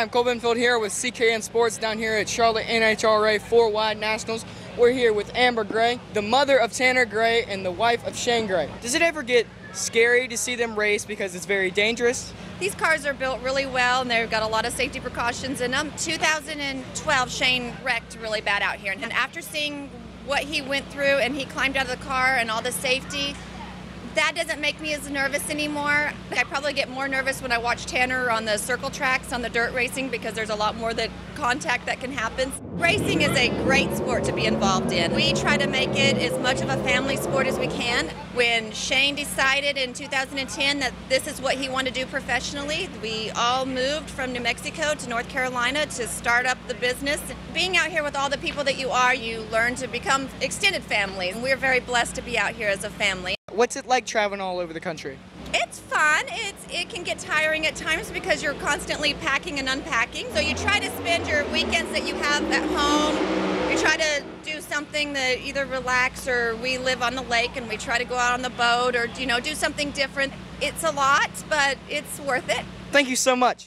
I'm Kole Benfield here with CKN Sports down here at Charlotte NHRA 4 Wide Nationals. We're here with Amber Gray, the mother of Tanner Gray and the wife of Shane Gray. Does it ever get scary to see them race because it's very dangerous? These cars are built really well and they've got a lot of safety precautions in them. 2012, Shane wrecked really bad out here. And after seeing what he went through and he climbed out of the car and all the safety, that doesn't make me as nervous anymore. I probably get more nervous when I watch Tanner on the circle tracks on the dirt racing because there's a lot more that contact that can happen. Racing is a great sport to be involved in. We try to make it as much of a family sport as we can. When Shane decided in 2010 that this is what he wanted to do professionally, we all moved from New Mexico to North Carolina to start up the business. Being out here with all the people that you are, you learn to become extended family. And We're very blessed to be out here as a family. What's it like traveling all over the country? It's fun. It's it can get tiring at times because you're constantly packing and unpacking. So you try to spend your weekends that you have at home. You try to do something that either relax or we live on the lake and we try to go out on the boat or you know do something different. It's a lot, but it's worth it. Thank you so much.